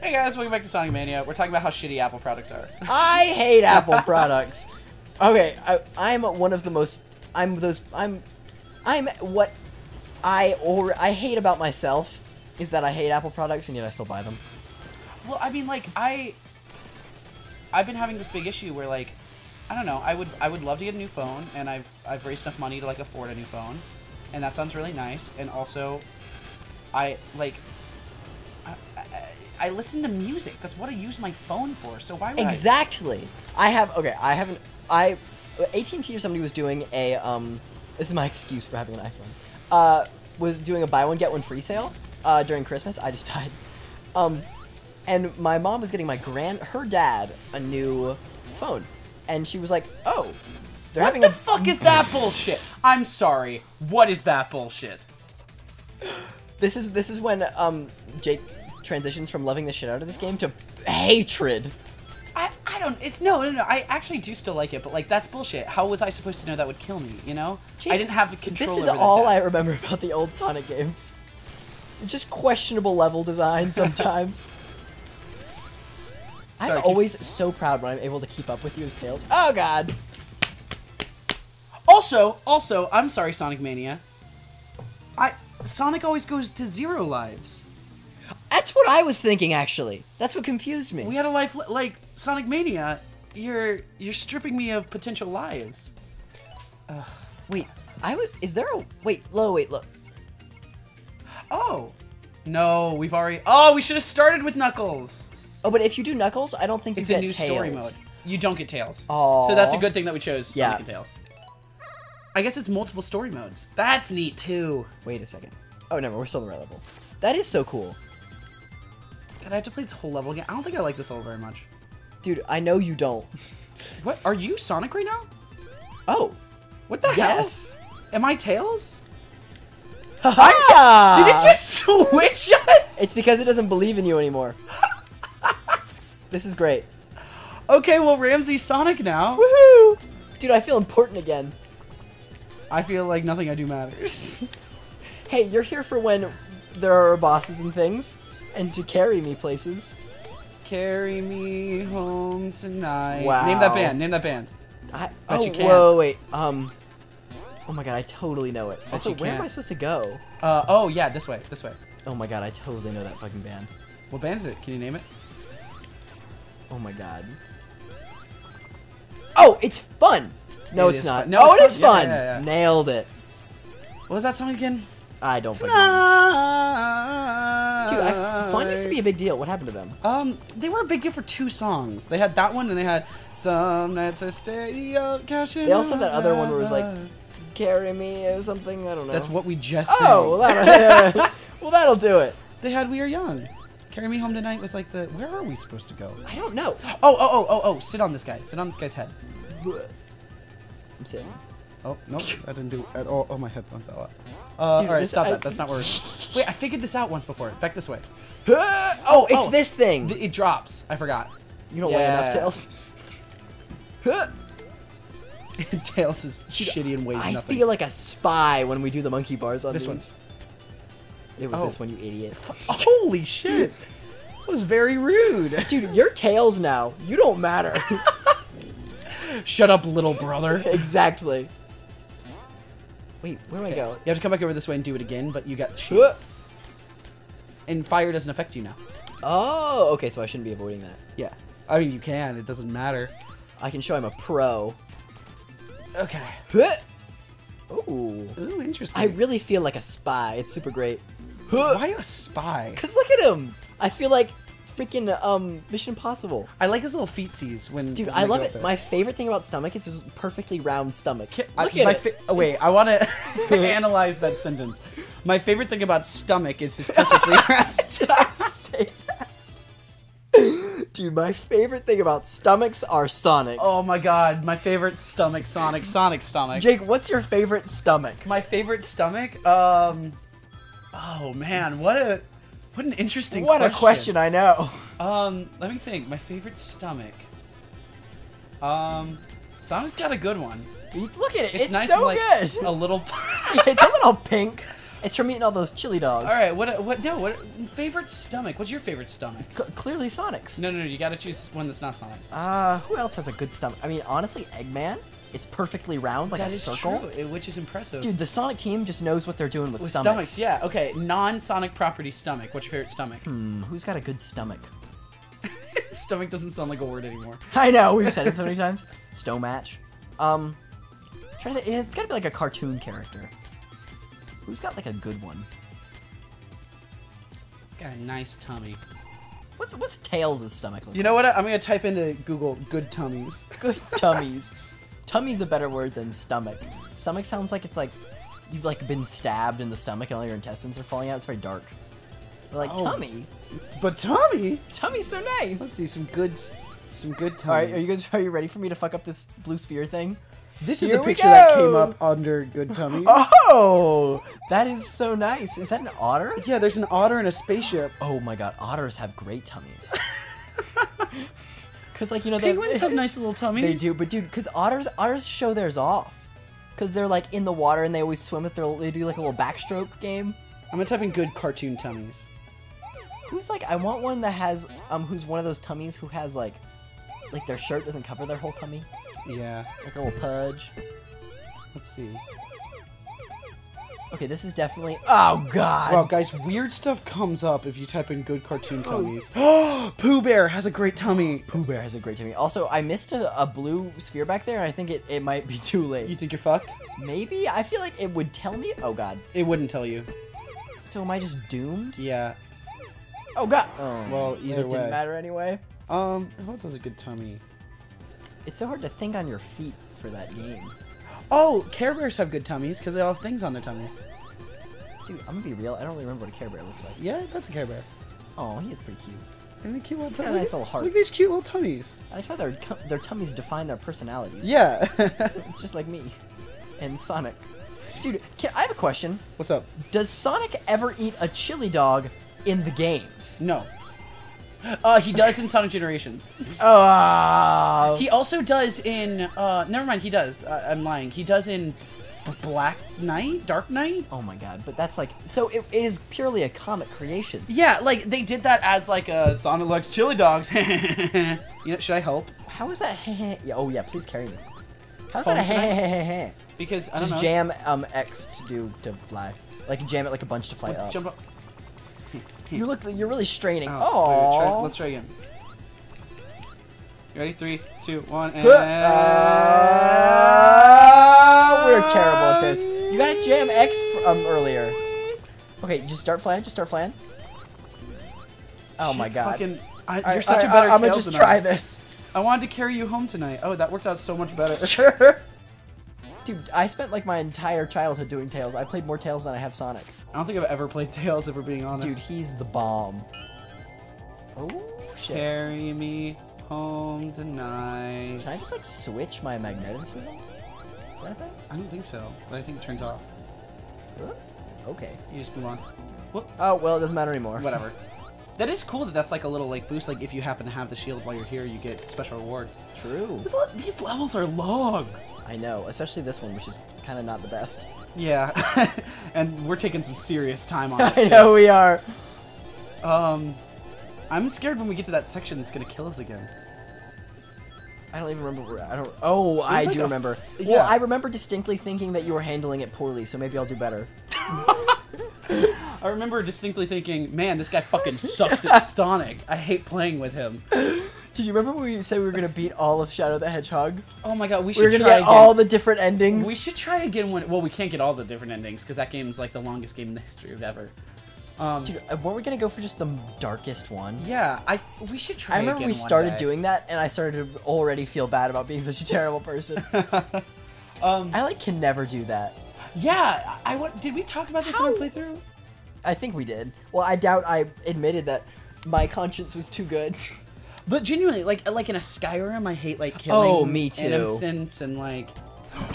Hey guys, welcome back to Sonic Mania. We're talking about how shitty Apple products are. I hate Apple products. Okay, I, I'm one of the most. I'm those. I'm. I'm what I or I hate about myself is that I hate Apple products and yet I still buy them. Well, I mean, like I, I've been having this big issue where like, I don't know. I would I would love to get a new phone, and I've I've raised enough money to like afford a new phone, and that sounds really nice. And also, I like. I, I, I listen to music. That's what I use my phone for. So why would I? Exactly. I have okay. I haven't. I AT and T or somebody was doing a um. This is my excuse for having an iPhone. Uh, was doing a buy one get one free sale uh, during Christmas. I just died. Um, and my mom was getting my grand her dad a new phone, and she was like, "Oh, they're What having the a fuck is that bullshit? I'm sorry. What is that bullshit? This is this is when um Jake transitions from loving the shit out of this game to hatred. I, I don't. It's no, no, no. I actually do still like it, but like that's bullshit. How was I supposed to know that would kill me? You know, Jake, I didn't have the control. This is all I remember about the old Sonic games. Just questionable level design sometimes. I'm Sorry, keep- always so proud when I'm able to keep up with you as Tails. Oh god. Also, also, I'm sorry, Sonic Mania. I Sonic always goes to zero lives. That's what I was thinking actually. That's what confused me. We had a life li- like Sonic Mania. You're you're stripping me of potential lives. wait, I was is there a wait, low wait, look. Oh, no, we've already. Oh, we should have started with Knuckles. Oh, but if you do Knuckles, I don't think you It's get a new story mode. You don't get Tails. Oh, So that's a good thing that we chose Yeah. Sonic and Tails. I guess it's multiple story modes. That's neat too. Wait a second. Oh no, we're still on the right level. That is so cool. God, I have to play this whole level again. I don't think I like this level very much. Dude, I know you don't. What? Are you Sonic right now? Oh. What the Yes. hell? Am I Tails? I'm Did it just switch us? It's because it doesn't believe in you anymore. this is great. Okay, well, Ramsey's Sonic now. Woohoo! Dude, I feel important again. I feel like nothing I do matters. Hey, you're here for when there are bosses and things, and to carry me places. Carry me home tonight. Wow. Name that band. Name that band. I, Bet oh, you can. whoa, wait. Um. Oh my god, I totally know it. Also, where am. I supposed to go? Uh, oh, yeah, this way. This way. Oh my god, I totally know that fucking band. What band is it? Can you name it? Oh my god. Oh, it's fun. No, It it's not. fun. No, oh, it is fun. Yeah, yeah, yeah. Nailed it. What was that song again? I don't. know. Dude, I, fun used to be a big deal. What happened to them? Um, they were a big deal for two songs. They had that one, and they had some nights I stay up cashing. They also had that other one where it was like, "Carry me" or something. I don't know. That's what we just. Oh, well, that'll, well, that'll do it. They had "We Are Young." "Carry Me Home Tonight" was like the. Where are we supposed to go? I don't know. Oh, oh, oh, oh, oh! Sit on this guy. Sit on this guy's head. I'm sitting. Oh no, I didn't do at all. Oh, my headphone fell out. Uh, Dude, all right, stop I- that. That's not where. Wait, I figured this out once before. Back this way. oh, it's oh. this thing. Th- It drops. I forgot. you don't weigh enough, yeah. Tails. Tails is shitty and weighs I nothing. feel like a spy when we do the monkey bars on This these. one. It was Oh. this one, you idiot. Holy shit! That was very rude. Dude, you're Tails now. You don't matter. Shut up, little brother. exactly. Wait, where do I go? You have to come back over this way and do it again, but you got the. Huh. And fire doesn't affect you now. Oh, okay, so I shouldn't be avoiding that. Yeah. I mean, you can. It doesn't matter. I can show I'm a pro. Okay. Ooh. Ooh, interesting. I really feel like a spy. It's super great. Why are you a spy? Cause look at him. I feel like freaking um Mission Impossible. I like his little feetsies when. Dude, when I love it. there. My favorite thing about stomach is his perfectly round stomach. Ki- Look I, at my it. oh, wait, It's- I want to analyze that sentence. My favorite thing about stomach is his perfectly round Did I say that? Dude, my favorite thing about stomachs are Sonic. Oh my god, my favorite stomach, Sonic, Sonic stomach. Jake, what's your favorite stomach? my favorite stomach. Um, oh man, what a what an interesting. What a question, I know. Um, let me think. My favorite stomach. Um, Sonic's got a good one. Look at it. It's, It's, nice so and, like, good. A little. it's a little pink. It's from eating all those chili dogs. All right, what? What? No, what? Favorite stomach? What's your favorite stomach? C- clearly Sonic's. No, no, no. You gotta choose one that's not Sonic. Uh, who else has a good stomach? I mean, honestly, Eggman. It's perfectly round, like That a is circle. true, which is impressive. Dude, the Sonic team just knows what they're doing with, With stomachs. stomachs, yeah. Okay, non-Sonic property stomach. What's your favorite stomach? Hmm, who's got a good stomach? stomach doesn't sound like a word anymore. I know, we've said it so many times. Stomatch. Um, try to, it's gotta be like a cartoon character. Who's got like a good one? It's got a nice tummy. What's what's Tails' stomach look You know what? I'm gonna type into Google "good tummies." Good tummies. Tummy's a better word than stomach. Stomach sounds like it's like you've like been stabbed in the stomach and all your intestines are falling out. It's very dark. But like Oh. tummy, But tummy. tummy's so nice. Let's see some good, some good tummies. All right, are you guys are you ready for me to fuck up this blue sphere thing? This is a picture that came up under good tummy. Oh, that is so nice. Is that an otter? Yeah, there's an otter and a spaceship. Oh my god, otters have great tummies. Cause like you know they- Penguins have nice little tummies. They do, but dude, cause otters otters show theirs off. Cause they're like in the water and they always swim with their they do like a little backstroke game. I'm gonna type in good cartoon tummies. Who's like I want one that has um who's one of those tummies who has like like their shirt doesn't cover their whole tummy, Yeah. like a little pudge. Let's see. Okay, this is definitely oh god. Wow, guys, weird stuff comes up if you type in good cartoon tummies. Pooh Bear has a great tummy. Pooh Bear has a great tummy. Also, I missed a, a blue sphere back there, and I think it, it might be too late. You think you're fucked? Maybe I feel like it would tell me. Oh god. It wouldn't tell you. So am I just doomed? Yeah. Oh god. Oh. Well, either it way. didn't matter anyway. Um, who else has a good tummy? It's so hard to think on your feet for that game. Oh, Care Bears have good tummies because they all have things on their tummies. Dude, I'm gonna be real. I don't really remember what a Care Bear looks like. Yeah, that's a Care Bear. Oh, he is pretty cute. And a cute little a nice little heart. Look at these cute little tummies. I like how their their tummies define their personalities. Yeah. It's just like me and Sonic. Dude, can, I have a question. What's up? Does Sonic ever eat a chili dog in the games? No. Uh, he does in Sonic Generations. Oh. He also does in. Uh, never mind. He does. Uh, I'm lying. He does in Black Knight, Dark Knight. Oh my god, but that's like so it is purely a comic creation. Yeah, like they did that as like a Sonic likes chili dogs. you know, should I help? How is that? Yeah, oh yeah, please carry me. How's that a Home heh tonight? heh heh heh heh? Because I don't Just know. jam um X to do to fly. Like jam it like a bunch to fly up. Jump up. You look you're really straining. Oh, wait, try- let's try again. You ready? Three, two, one, and. Uh, we're terrible at this. You gotta jam X um earlier. Okay, just start flying. Just start flying. Oh my god. Fucking, I, you're such a better I'm gonna just than I try this. I wanted to carry you home tonight. Oh, that worked out so much better. Dude, I spent like my entire childhood doing Tails. I played more Tails than I have Sonic. I don't think I've ever played Tails, if we're being honest. Dude, he's the bomb. Oh shit. Carry me home tonight. Can I just like switch my magneticism? Is that a thing? I don't think so, but I think it turns off. Huh? Okay. You just move on. Whoop, Oh well, it doesn't matter anymore. whatever. That is cool that that's like a little like boost. Like if you happen to have the shield while you're here, you get special rewards. True. This these levels are long. I know, especially this one, which is kind of not the best. Yeah, and we're taking some serious time on it. I too. know we are. Um, I'm scared when we get to that section, it's gonna kill us again. I don't even remember where. I don't. Oh, I like do remember. yeah. Well, I remember distinctly thinking that you were handling it poorly, so maybe I'll do better. I remember distinctly thinking, man, this guy fucking sucks at Sonic. I hate playing with him. Do you remember when we said we were gonna beat all of Shadow the Hedgehog? Oh my god, we We should were gonna try get again. all the different endings. We should try again when. Well, we can't get all the different endings because that game is like the longest game in the history of ever. Um, Dude, uh, weren't we gonna go for just the darkest one? yeah, I we should try. I remember we started day. doing that, and I started to already feel bad about being such a terrible person. Um, I like can never do that. yeah, I what did we talk about this in our playthrough? I think we did. Well, I doubt I admitted that my conscience was too good. But genuinely, like like in a Skyrim, I hate like killing Oh, me too. innocents and like.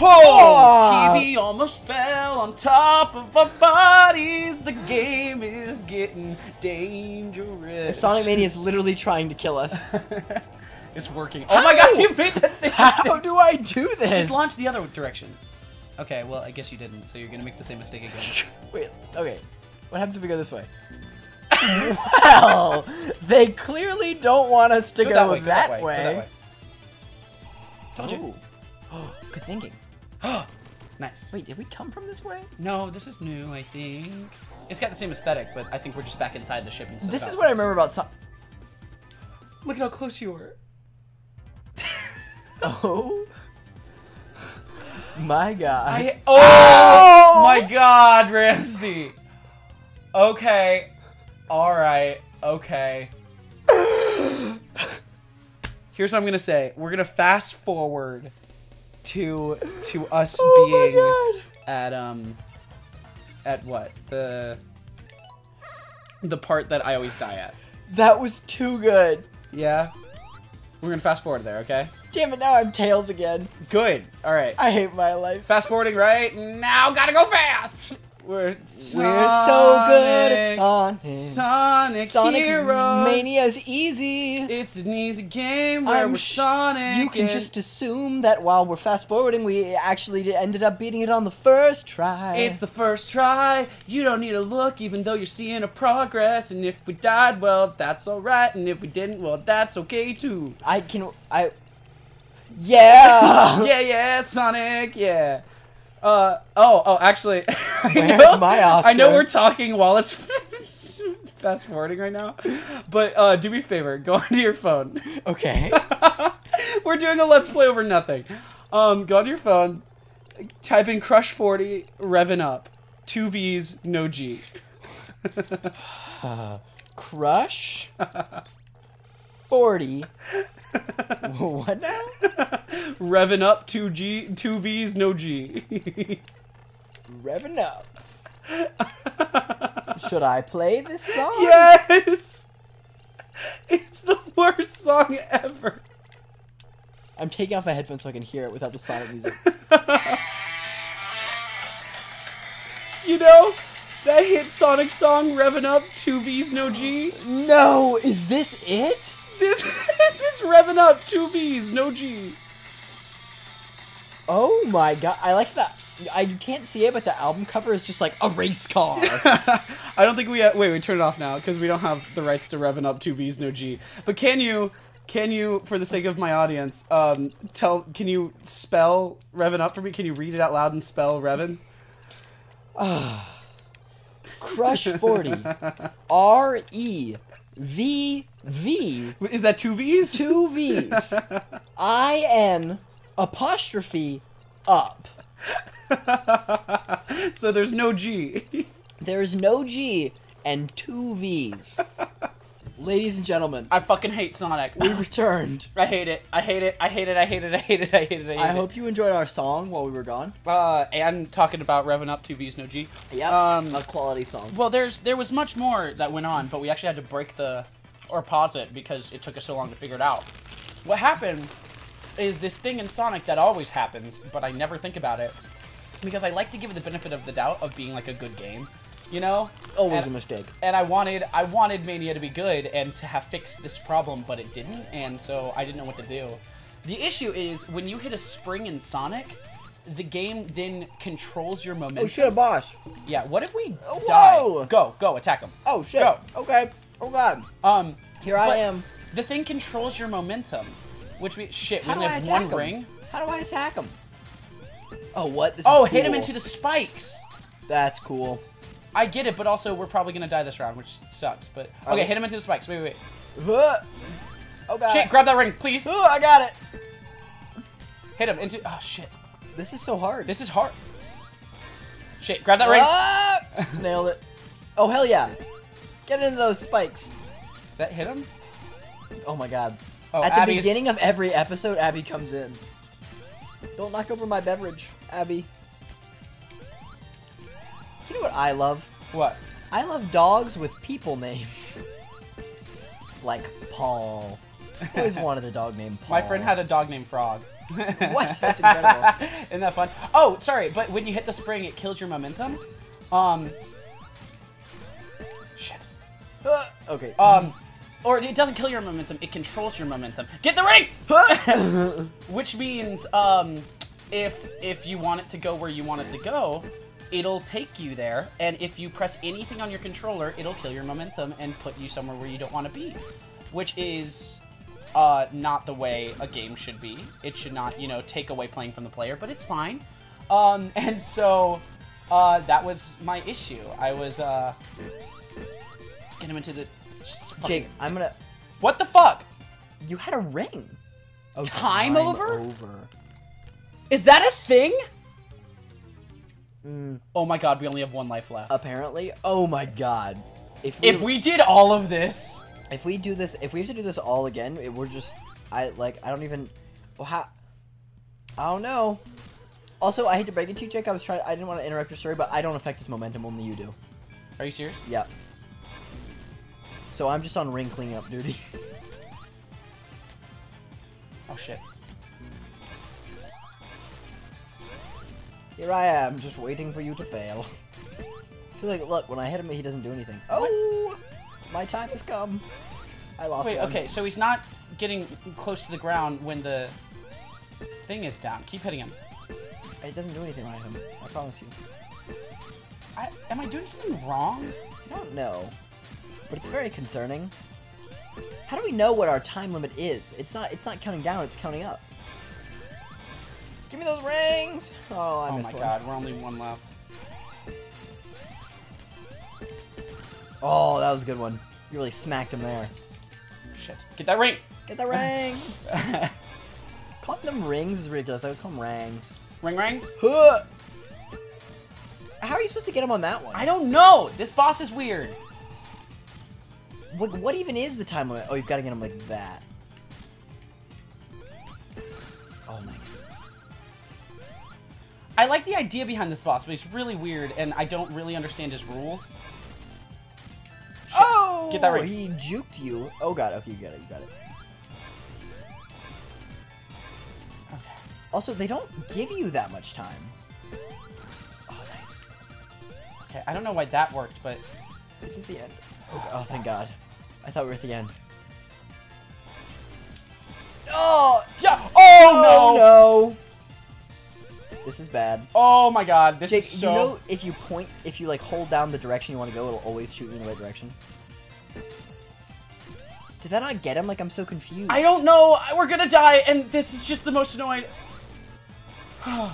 Oh! oh! TV almost fell on top of our bodies. The game is getting dangerous. Sonic Mania is literally trying to kill us. It's working. Oh my god, you made that same How do I do this? Just launch the other direction. Okay, well, I guess you didn't, so you're gonna make the same mistake again. Wait, okay. What happens if we go this way? well, they clearly don't want us to Go go, that way, that, go that way. way. Go that way. Told you. Oh. Good thinking. Nice. Wait, did we come from this way? No, this is new, I think. It's got the same aesthetic, but I think we're just back inside the ship and stuff. This is what I remember about. So- Look at how close you were. oh. My God. I oh my god, Ramsey. Okay. All right. Okay. Here's what I'm gonna say. We're gonna fast forward to to us Oh being at um at what the the part that I always die at. That was too good. Yeah. We're gonna fast forward there, okay? Damn it! Now I'm tails again. Good. All right. I hate my life. Fast forwarding right now. Gotta go fast. We're We're so good at Sonic. Sonic. Sonic, Sonic Heroes. Mania's easy. It's an easy game where I'm we're Sonic. You can just assume that while we're fast forwarding, we actually ended up beating it on the first try. It's the first try. You don't need to look, even though you're seeing a progress. And if we died, well, that's alright. And if we didn't, well, that's okay too. I can. I. Yeah. yeah, yeah, Sonic, yeah. Uh oh, oh, actually, I Where's know- my I know we're talking while it's fast forwarding right now, but uh, do me a favor, go onto your phone. Okay. We're doing a let's play over nothing. Um, go onto your phone, type in Crush 40, revving up, two V's, no G. Crush. Forty. what now? Revving up, two G, two V's, no G. Revving up. Should I play this song? yes, it's the worst song ever. I'm taking off my headphones so I can hear it without the Sonic music. You know, that hit Sonic song, Revving Up, 2 V's, no G. no, is this it? This, this is Revving Up, 2 V's, no G. Oh my god! I like that. I can't see it, but the album cover is just like a race car. I don't think we have, wait, we turn it off now because we don't have the rights to Revving Up, 2 V's, no G. But can you, can you, for the sake of my audience, um, tell, can you spell Revving Up for me? Can you read it out loud and spell Revvin? Crush 40. R E V V. Is that two V's? Two V's. I N apostrophe up. So there's no G. There's no G and two V's. Ladies and gentlemen, I fucking hate Sonic. we returned. I hate it. I hate it. I hate it. I hate it. I hate it. I hate it. I hate I it. hope you enjoyed our song while we were gone. Uh, and talking about revving up two V's no G. Yep. Um, a quality song. Well, there's there was much more that went on, but we actually had to break the or pause it because it took us so long to figure it out. What happened is this thing in Sonic that always happens, but I never think about it because I like to give it the benefit of the doubt of being like a good game, you know? Always And- a mistake. and I wanted I wanted Mania to be good and to have fixed this problem, but it didn't, and so I didn't know what to do. The issue is when you hit a spring in Sonic, the game then controls your momentum. Oh shit, a boss. Yeah, what if we Oh, die? whoa! Go, go, attack him. Oh shit. Go. Okay. Oh god. Um, Here I am. The thing controls your momentum, which we shit. We How do only have one him? ring. How do I attack him? Oh what? This Oh, is hit him into the spikes. That's cool. I get it, but also we're probably gonna die this round, which sucks. But okay, Okay. hit him into the spikes. Wait, wait, wait. Oh god. Shit, grab that ring, please. Oh, I got it. Hit him into. Oh shit, This is so hard. this is hard. Shit, grab that ring. Ah! Nailed it. Oh hell yeah. Get into those spikes. That hit him. Oh my god. Oh, At the Abby's- beginning of every episode, Abby comes in. Don't knock over my beverage, Abby. You know what I love? What? I love dogs with people names. like Paul. Who is one of the dog named Paul? My friend had a dog named Frog. What? That's incredible. Isn't that fun? Oh, sorry, but when you hit the spring, it kills your momentum. Um. Shit. Uh, okay. Um, or it doesn't kill your momentum; it controls your momentum. Get the ring, which means um, if if you want it to go where you want it to go, it'll take you there. And if you press anything on your controller, it'll kill your momentum and put you somewhere where you don't want to be, which is uh, not the way a game should be. It should not, you know, take away playing from the player, but it's fine. Um, and so uh, that was my issue. I was uh, get him into the Jake, I'm gonna. What the fuck? You had a ring. Oh, Time over? Over. Is that a thing? Mm, Oh my god, we only have one life left. apparently. Oh my god. If we, if we did all of this, if we do this, if we have to do this all again, it, we're just. I like. I don't even. Well, how? I don't know. Also, I hate to break it to you, Jake. I was trying. I didn't want to interrupt your story, but I don't affect his momentum. Only you do. are you serious? Yeah. So I'm just on ring cleanup duty. Oh shit. Here I am, just waiting for you to fail. See, like, look, when I hit him, he doesn't do anything. Oh, my time has come. I lost. Wait, one. okay, so he's not getting close to the ground when the thing is down. Keep hitting him. It doesn't do anything when I hit him. I promise you. I, am I doing something wrong? I don't know, but it's very concerning. How do we know what our time limit is? It's not. It's not counting down. It's counting up. Give me those rings. Oh, I oh missed my god, we're only one left. Oh, that was a good one. You really smacked him there. Shit. Get that ring! Get that ring. Calling them rings is ridiculous. I was calling them rangs. ring rings? Huh. How are you supposed to get him on that one? I don't know! This boss is weird. What, what even is the time limit? Oh, you've got to get him like that. Oh, nice. I like the idea behind this boss, but he's really weird, and I don't really understand his rules. Oh! Get that right. He juked you. Oh, God. Okay, you got it. You got it. Okay. Also, they don't give you that much time. Oh, nice. Okay, I don't know why that worked, but This is the end. Oh, oh thank God. I thought we were at the end. Oh! yeah. Oh, no! no! This is bad. Oh my god, this Jake, is so. you know if you point, if you like hold down the direction you want to go, it'll always shoot you in the right direction. Did that not get him? Like I'm so confused. I don't know. We're gonna die, and this is just the most annoying.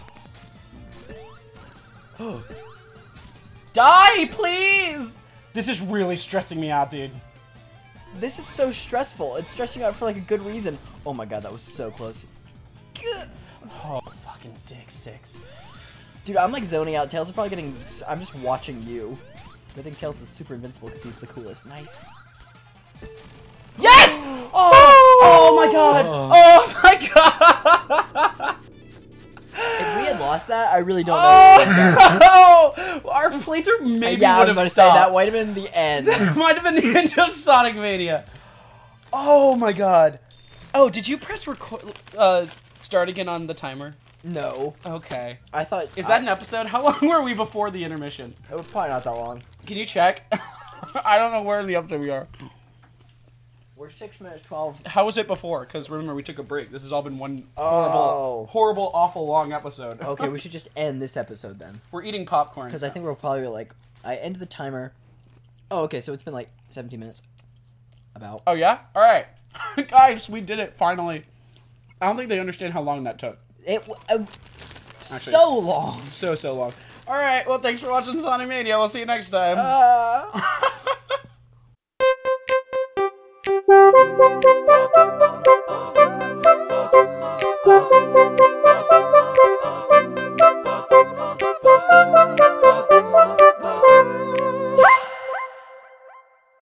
die, please! This is really stressing me out, dude. This is so stressful. It's stressing out for like a good reason. Oh my god, that was so close. Oh, fucking dick six. Dude, I'm like zoning out. Tails is probably getting. I'm just watching you. I think Tails is super invincible because he's the coolest. Nice. Yes! Oh, oh my god! Oh my god! If we had lost that, I really don't know. Oh, our playthrough maybe yeah, I would have to say stopped. that might have been the end. Might have been the end of Sonic Mania. Oh my god. Oh, did you press record? Uh, start again on the timer. No, Okay. I thought. Is that I, an episode? How long were we before the intermission? It was probably not that long. Can you check? I don't know where in the episode we are. We're six minutes twelve. How was it before? Because remember, we took a break. This has all been one Oh. horrible, horrible, awful long episode. Okay, we should just end this episode then, We're eating popcorn. because I think we're probably like. I ended the timer. Oh, okay, so it's been like 17 minutes. About. Oh yeah. All right, guys, we did it finally. I don't think they understand how long that took. It uh, so long. So so long. All right. Well, thanks for watching Sonic Mania. We'll see you next time. Uh...